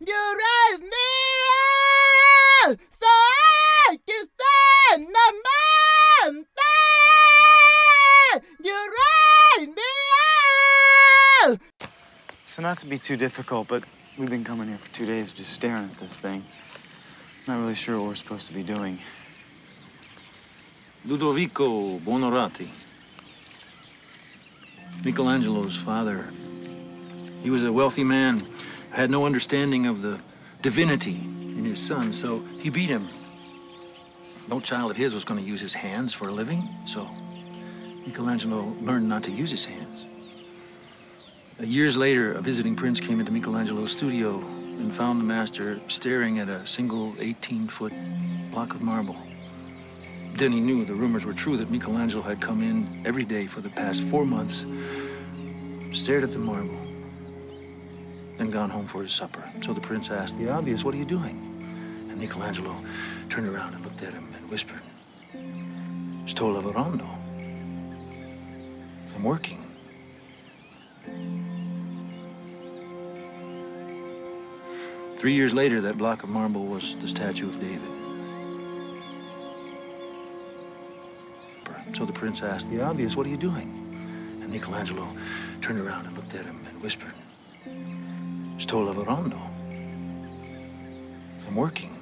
You raise me up so I can stand the mountain. You raise me up. So not to be too difficult, but we've been coming here for two days just staring at this thing. Not really sure what we're supposed to be doing. Ludovico Buonarroti. Michelangelo's father. He was a wealthy man, had no understanding of the divinity in his son, so he beat him. No child of his was going to use his hands for a living, so Michelangelo learned not to use his hands. Years later, a visiting prince came into Michelangelo's studio and found the master staring at a single 18-foot block of marble. Then he knew the rumors were true that Michelangelo had come in every day for the past four months, stared at the marble, then gone home for his supper. So the prince asked the obvious, What are you doing? And Michelangelo turned around and looked at him and whispered, Sto lavorando. I'm working. Three years later, that block of marble was the statue of David. So the prince asked the obvious, What are you doing? And Michelangelo turned around and looked at him and whispered, Sto lavorando. I'm working.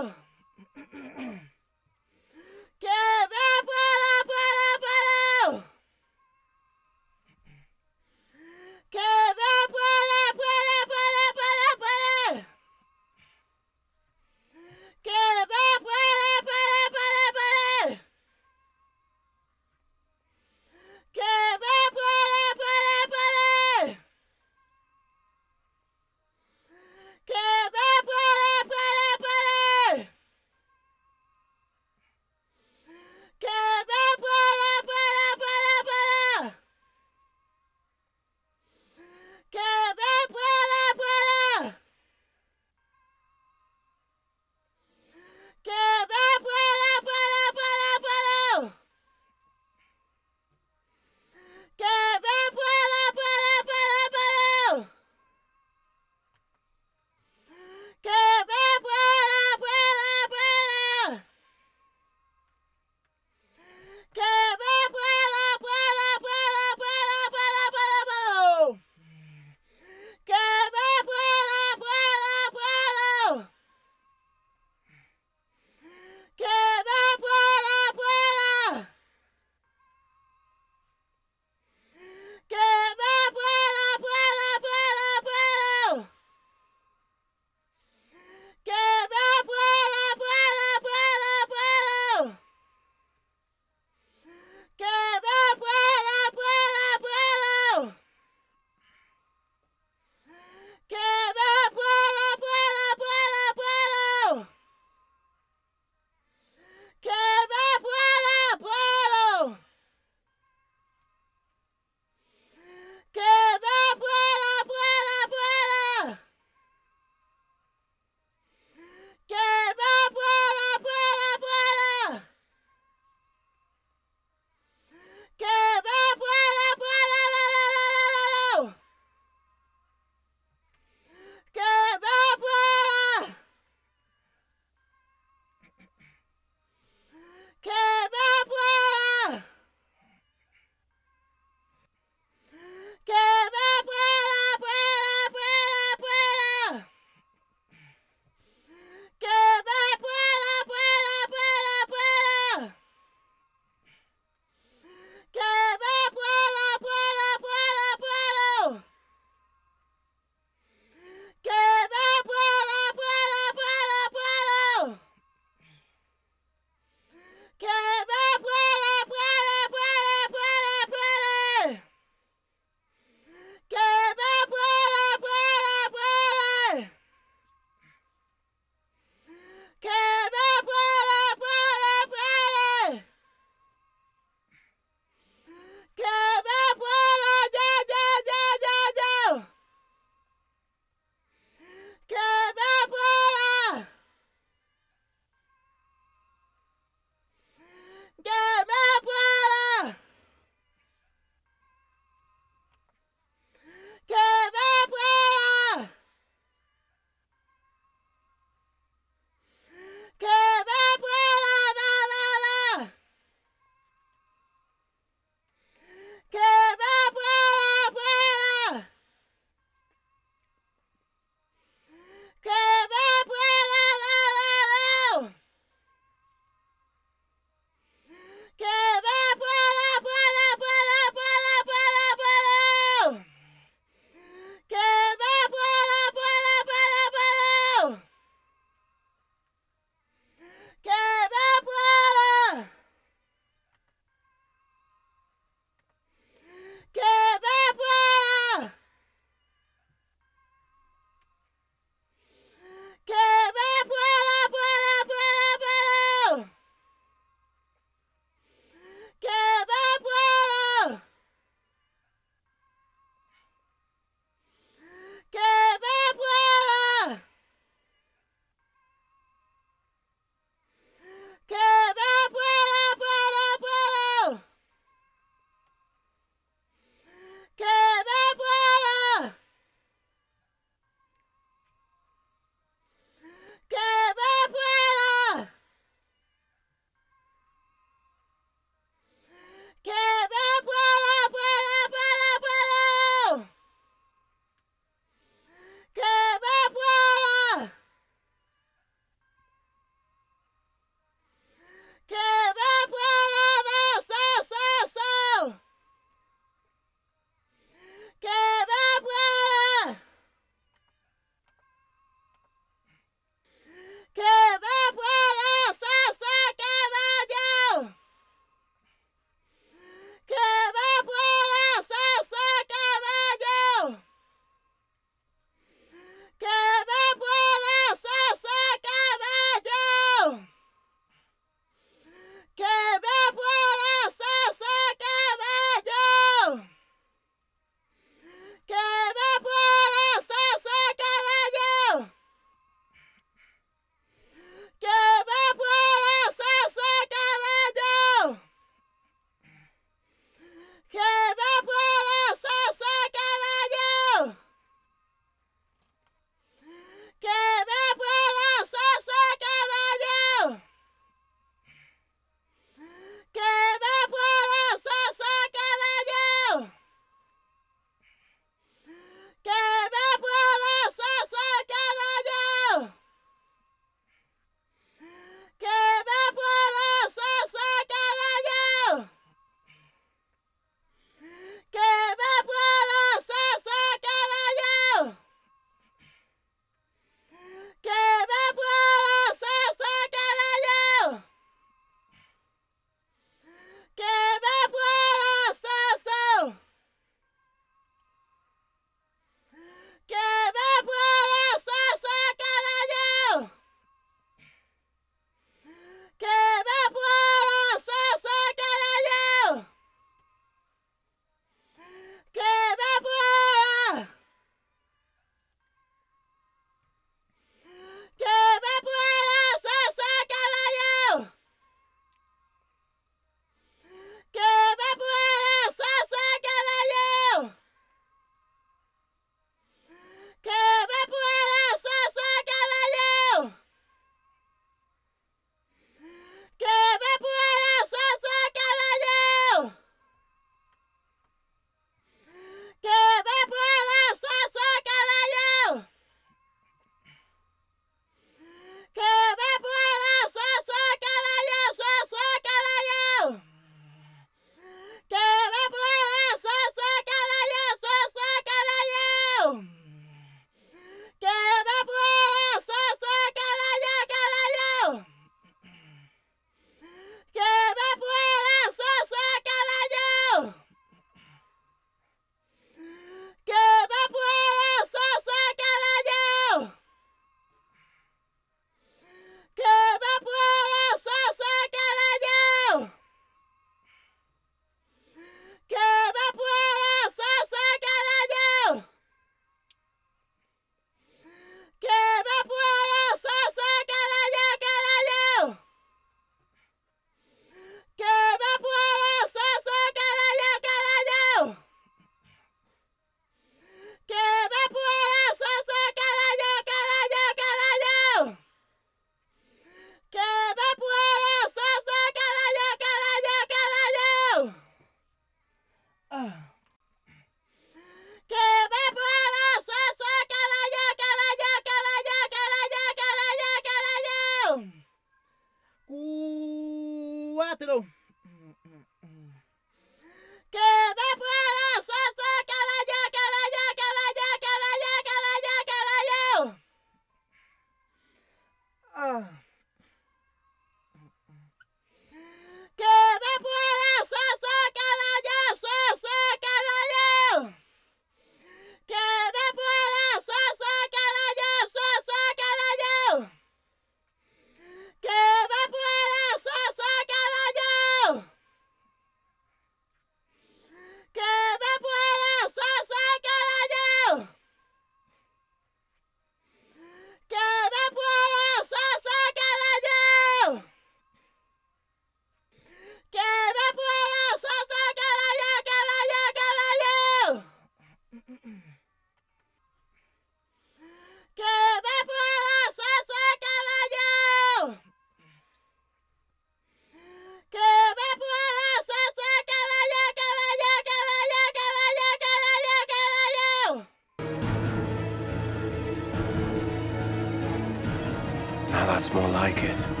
More like it.